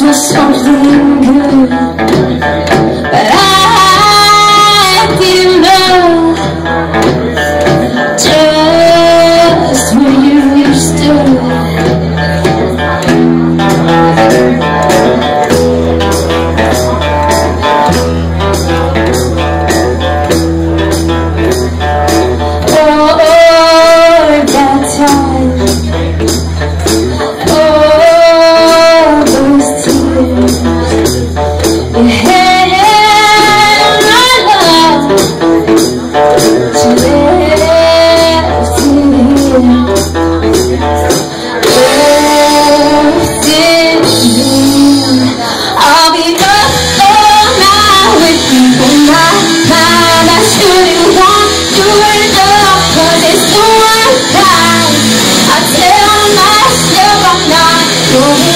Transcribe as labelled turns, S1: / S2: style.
S1: just something good Dios.